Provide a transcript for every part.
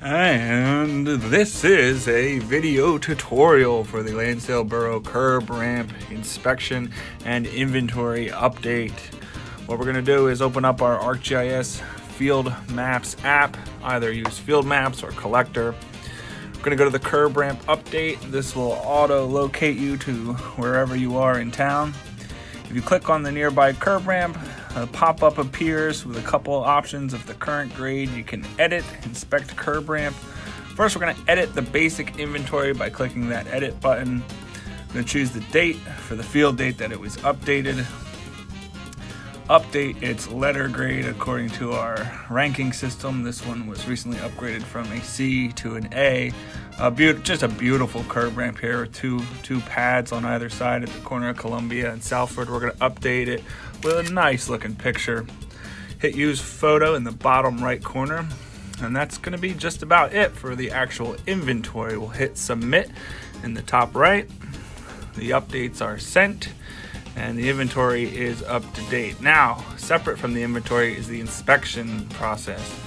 And this is a video tutorial for the Lansdale Borough curb ramp inspection and inventory update. What we're going to do is open up our ArcGIS Field Maps app, either use Field Maps or Collector. We're going to go to the curb ramp update. This will auto locate you to wherever you are in town. If you click on the nearby curb ramp, a pop-up appears with a couple options of the current grade. You can edit, inspect curb ramp. First, we're going to edit the basic inventory by clicking that edit button. I'm going to choose the date for the field date that it was updated. Update its letter grade according to our ranking system. This one was recently upgraded from a C to an A. A be- just a beautiful curb ramp here, two two pads on either side at the corner of Columbia and Southford. We're going to update it with a nice looking picture. Hit use photo in the bottom right corner. And that's going to be just about it for the actual inventory. We'll hit submit in the top right. The updates are sent and the inventory is up to date. Now, separate from the inventory is the inspection process.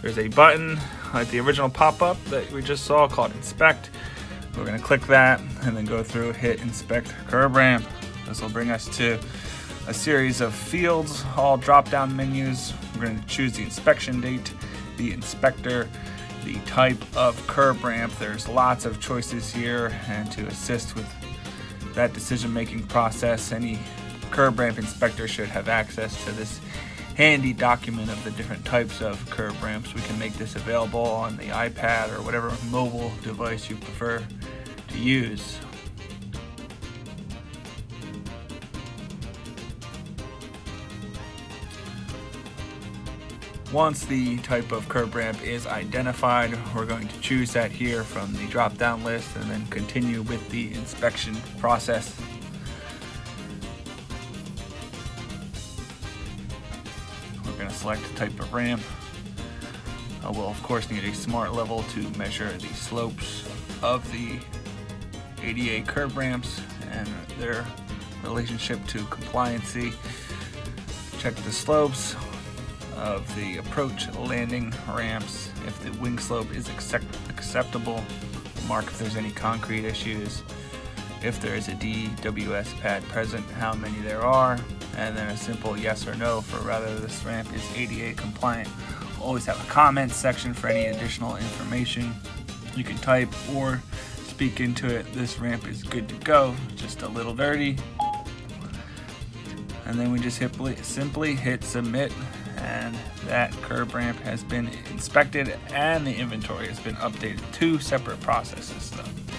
There's a button like the original pop-up that we just saw called inspect. We're going to click that and then go through, hit inspect curb ramp. This will bring us to a series of fields, all drop-down menus. We're going to choose the inspection date, the inspector, the type of curb ramp. There's lots of choices here and to assist with that decision-making process, any curb ramp inspector should have access to this handy document of the different types of curb ramps. We can make this available on the iPad or whatever mobile device you prefer to use. Once the type of curb ramp is identified, we're going to choose that here from the drop down list and then continue with the inspection process. Select type of ramp. Uh, we'll of course need a smart level to measure the slopes of the ADA curb ramps and their relationship to compliancy. Check the slopes, of the approach landing ramps. If the wing slope is accept acceptable, mark if there's any concrete issues. If there is a DWS pad present, how many there are, and then a simple yes or no for whether this ramp is ADA compliant. always have a comment section for any additional information you can type or speak into it. This ramp is good to go, just a little dirty. And then we just hit, simply hit submit and that curb ramp has been inspected and the inventory has been updated. Two separate processes though.